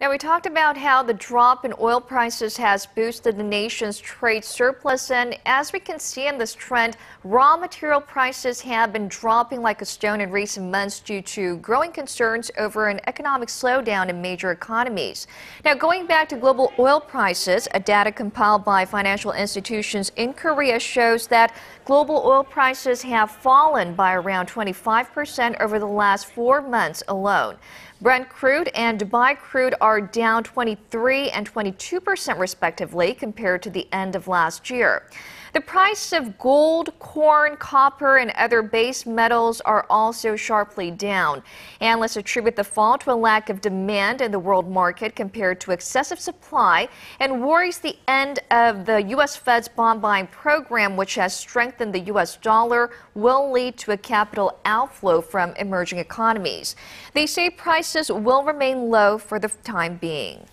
Now, we talked about how the drop in oil prices has boosted the nation's trade surplus, and as we can see in this trend, raw material prices have been dropping like a stone in recent months due to growing concerns over an economic slowdown in major economies. Now, going back to global oil prices, a data compiled by financial institutions in Korea shows that global oil prices have fallen by around 25 percent over the last four months alone. Brent crude and Dubai crude are down 23 and 22 percent respectively compared to the end of last year. The price of gold, corn, copper, and other base metals are also sharply down. Analysts attribute the fall to a lack of demand in the world market compared to excessive supply and worries the end of the U.S. Fed's bond buying program, which has strengthened the U.S. dollar, will lead to a capital outflow from emerging economies. They say prices will remain low for the time being.